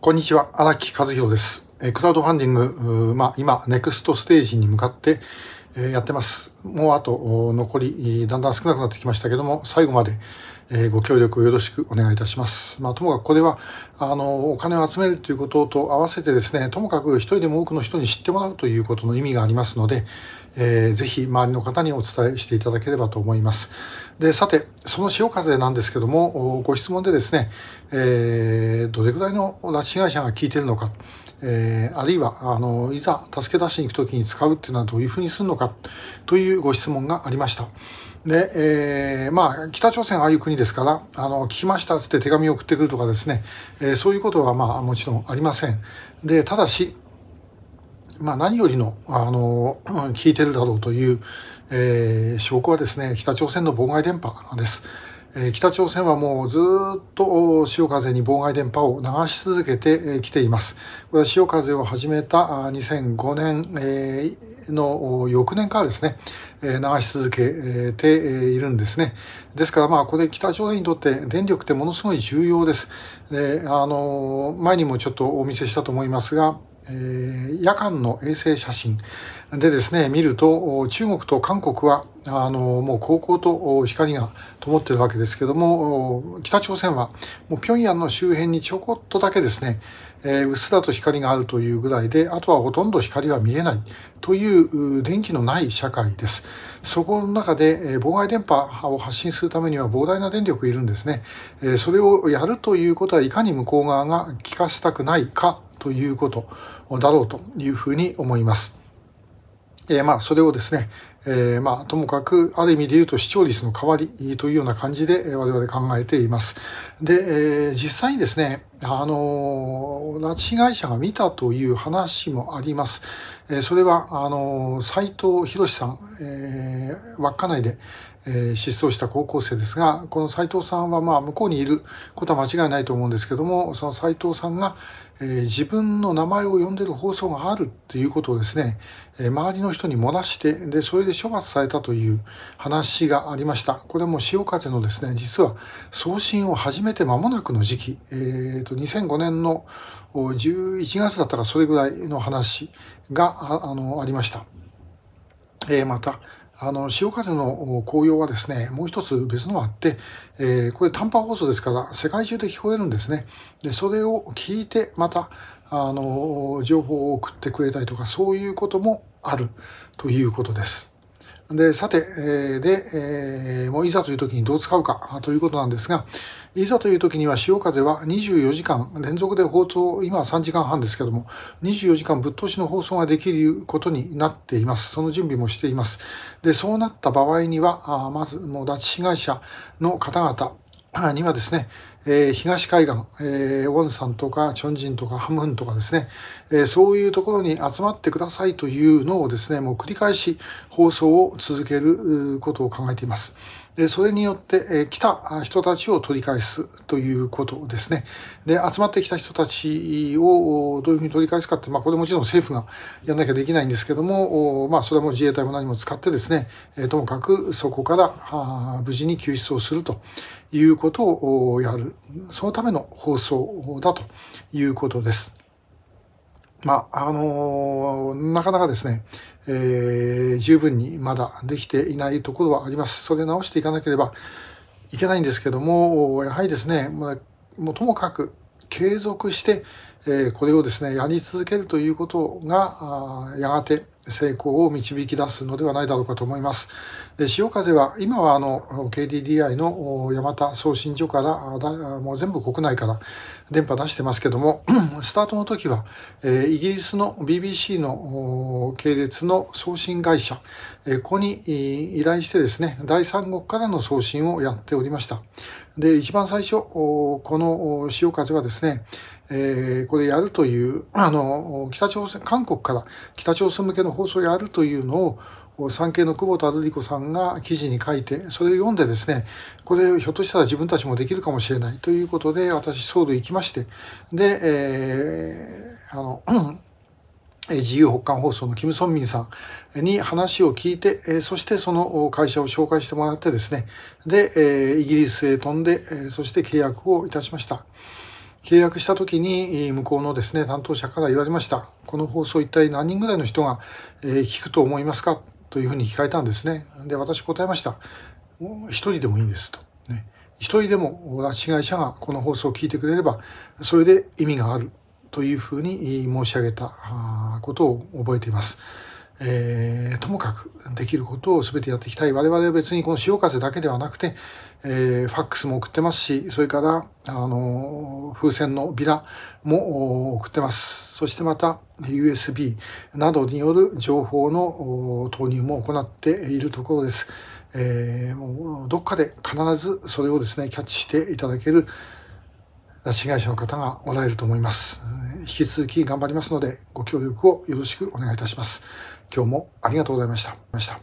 こんにちは、荒木和弘です。えクラウドファンディング、まあ、今、ネクストステージに向かって、えやってます。もうあと、残り、だんだん少なくなってきましたけども、最後まで、えご協力をよろしくお願いいたします。まあ、ともかくこれは、あの、お金を集めるということと合わせてですね、ともかく一人でも多くの人に知ってもらうということの意味がありますので、えーぜひ周りの方にお伝えしていただければと思います。で、さて、その潮風なんですけども、ご質問でですね、えーどれぐらいの拉致被害者が聞いてるのか、えーあるいは、あの、いざ助け出しに行くときに使うっていうのはどういうふうにするのかというご質問がありました。で、えーまあ、北朝鮮ああいう国ですから、あの、聞きましたっつって手紙を送ってくるとかですね、えーそういうことはまあ、もちろんありません。で、ただし、まあ、何よりの、あの、聞いてるだろうという、えー証拠はですね、北朝鮮の妨害電波です。え北朝鮮はもうずっと潮風に妨害電波を流し続けてきています。これは潮風を始めた2005年の翌年からですね、流し続けているんですね。ですからまあこれ北朝鮮にとって電力ってものすごい重要です。で、あの、前にもちょっとお見せしたと思いますが、え夜間の衛星写真でですね、見ると、中国と韓国は、あの、もう高校と光が灯ってるわけですけども、北朝鮮は、もう平壌の周辺にちょこっとだけですね、えーうっすらと光があるというぐらいで、あとはほとんど光は見えないという電気のない社会です。そこの中で、え妨害電波を発信するためには膨大な電力いるんですね。えーそれをやるということはいかに向こう側が聞かせたくないかということだろうというふうに思います。えーまあ、それをですね、えーまあ、ともかく、ある意味で言うと視聴率の代わりというような感じで我々考えています。で、えー実際にですね、あのー拉致被害者が見たという話もあります。えそれは、あのー斉藤博さん、えー稚内で、え失踪した高校生ですが、この斉藤さんはまあ向こうにいることは間違いないと思うんですけども、その斉藤さんが、え自分の名前を呼んでる放送があるっていうことをですね、え周りの人に漏らして、で、それで処罰されたという話がありました。これも潮風のですね、実は送信を始めて間もなくの時期、えーと、2005年の11月だったかそれぐらいの話があのありました。えーまた、あの、潮風の紅葉はですね、もう一つ別のがあって、えーこれ短波放送ですから、世界中で聞こえるんですね。で、それを聞いて、また、あの、情報を送ってくれたりとか、そういうこともあるということです。で、さて、えーで、えーもういざという時にどう使うかということなんですが、いざという時には潮風は24時間連続で放送、今は3時間半ですけども、24時間ぶっ通しの放送ができることになっています。その準備もしています。で、そうなった場合には、あまず、もう拉致被害者の方々、にはですね、えー東海岸、えーウォンサンとかチョンジンとかハムンとかですね、えーそういうところに集まってくださいというのをですね、もう繰り返し放送を続けることを考えています。で、それによって、えー来た人たちを取り返すということですね。で、集まってきた人たちをどういうふうに取り返すかって、まあ、これもちろん政府がやんなきゃできないんですけども、まあ、それも自衛隊も何も使ってですね、えーともかくそこから無事に救出をするということをやる。そのための放送だということです。まあ、あのなかなかですね、えー十分にまだできていないところはあります。それ直していかなければいけないんですけども、やはりですね、もうともかく継続して、これをですね、やり続けるということが、やがて成功を導き出すのではないだろうかと思います。潮風は、今はあの、KDDI の山田送信所から、もう全部国内から電波出してますけども、スタートの時は、イギリスの BBC の系列の送信会社、ここに依頼してですね、第三国からの送信をやっておりました。で、一番最初、この潮風はですね、えーこれやるという、あの、北朝鮮、韓国から北朝鮮向けの放送をやるというのを、産経の久保田瑠璃子さんが記事に書いて、それを読んでですね、これひょっとしたら自分たちもできるかもしれないということで、私、ソウル行きまして、で、えーあの、自由北韓放送のキム・ソンミンさんに話を聞いて、そしてその会社を紹介してもらってですね、で、イギリスへ飛んで、そして契約をいたしました。契約した時に向こうのですね、担当者から言われました。この放送一体何人ぐらいの人が聞くと思いますか？というふうに聞かれたんですね。で、私答えました。一人でもいいんですと。ね、一人でも拉致被害者がこの放送を聞いてくれれば、それで意味があるというふうに申し上げたことを覚えています。えー、ともかくできることを全てやっていきたい。我々は別にこの潮風だけではなくて、えー、ファックスも送ってますし、それから、あの、風船のビラも送ってます。そしてまた、USB などによる情報の投入も行っているところです。えー、もうどっかで必ずそれをですね、キャッチしていただける拉致被害者の方がおられると思います。引き続き頑張りますので、ご協力をよろしくお願いいたします。今日もありがとうございました。